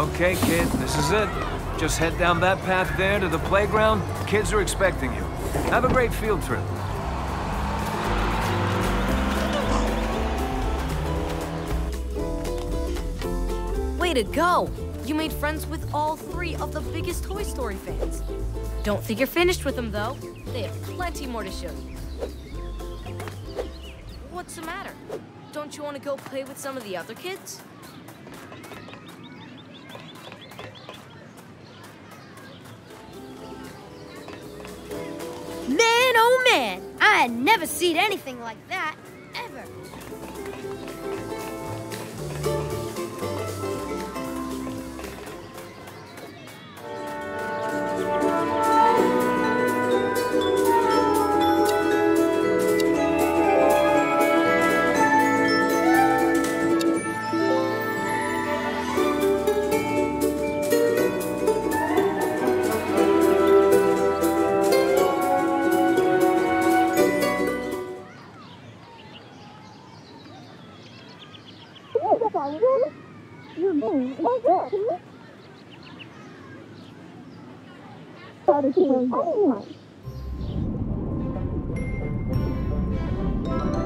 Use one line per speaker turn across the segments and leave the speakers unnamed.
Okay, kid, this is it. Just head down that path there to the playground. Kids are expecting you. Have a great field trip.
Way to go! You made friends with all three of the biggest Toy Story fans. Don't think you're finished with them, though. They have plenty more to show you. What's the matter? Don't you want to go play with some of the other kids?
Man, I had never seen anything like that,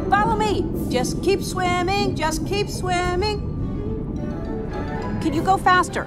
Follow me. Just keep swimming. Just keep swimming. Can you go faster?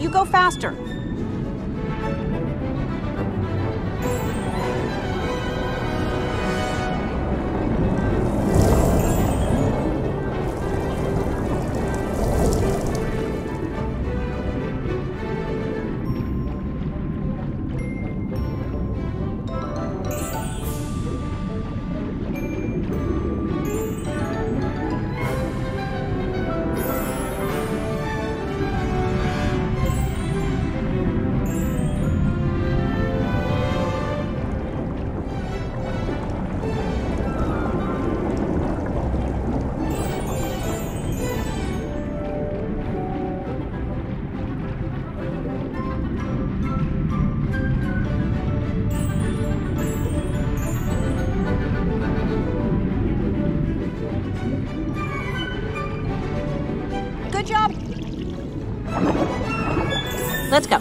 You go faster? Good job. Let's go.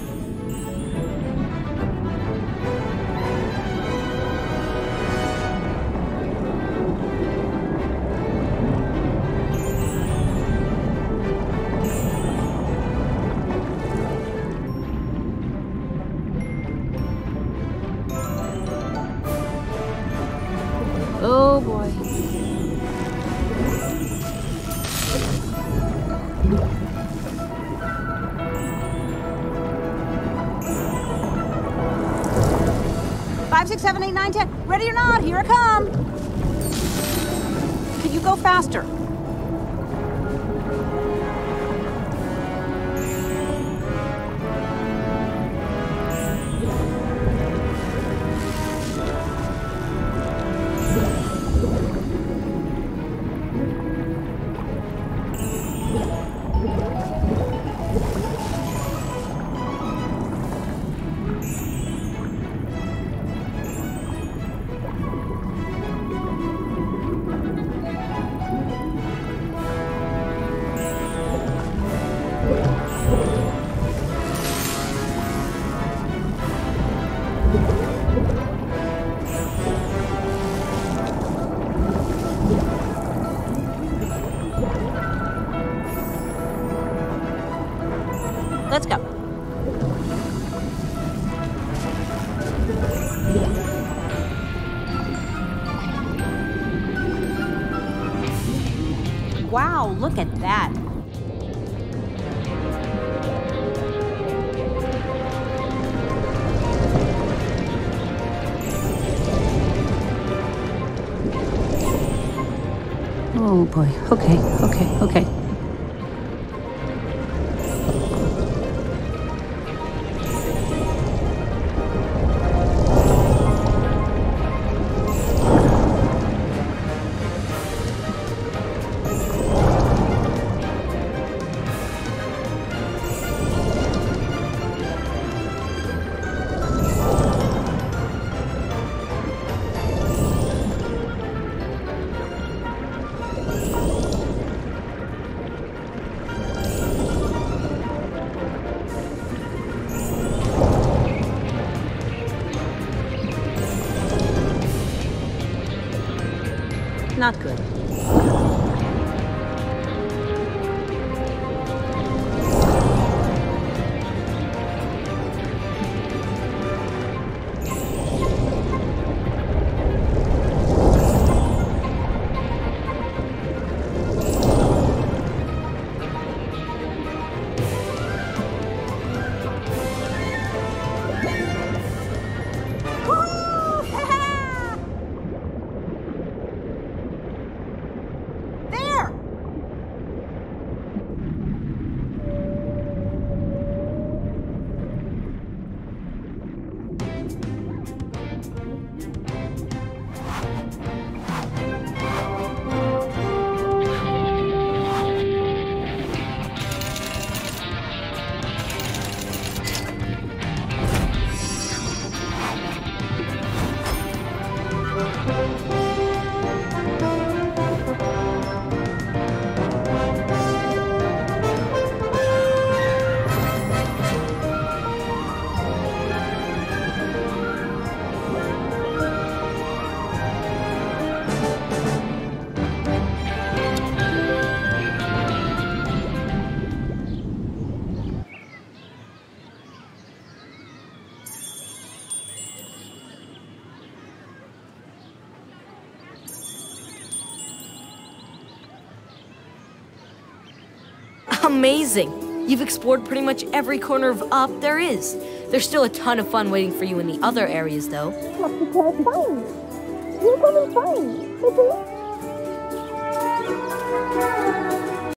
Oh boy. Five, six, seven, eight, nine, ten. Ready or not, here I come. Can you go faster? Wow, look at that.
Oh
boy. Okay, okay, okay. Not good.
Amazing! You've explored pretty much every corner of up there is. There's still a ton of fun waiting for you in the other areas, though.
Topsy-turvy fine. You come and find.